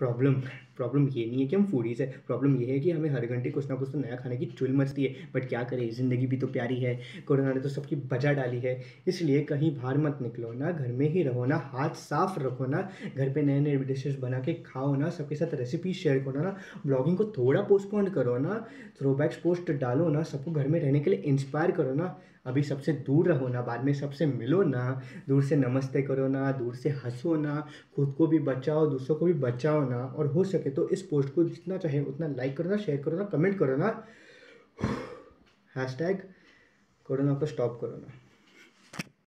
Problem problem ये नहीं है कि हम फूडीज़ है प्रॉब्लम ये है कि हमें हर घंटे कुछ ना कुछ तो नया खाने की चुल मचती है बट क्या करें, ज़िंदगी भी तो प्यारी है, कोरोना ने तो सबकी बजा डाली है, इसलिए कहीं बाहर मत निकलो, ना घर में ही रहो, ना हाथ साफ़ रखो, ना घर पे नए नए डिशेज बना के खाओ, ना सबके साथ रेसिपी शेयर करो, ना ब्लॉगिंग को थोड़ा पोस्टपोन करो, ना थ्रोबैक्स पोस्ट डालो, ना सबको घर में रहने के लिए इंस्पायर करो, ना अभी सबसे दूर रहो ना, बाद में सबसे मिलो ना, दूर से नमस्ते करो ना, दूर से हंसो ना, खुद को भी बचाओ, दूसरों को भी बचाओ ना, और हो सके तो इस पोस्ट को जितना चाहे उतना लाइक करो ना शेयर करो ना कमेंट करो ना। हैश टैग कोरोना को स्टॉप करो ना।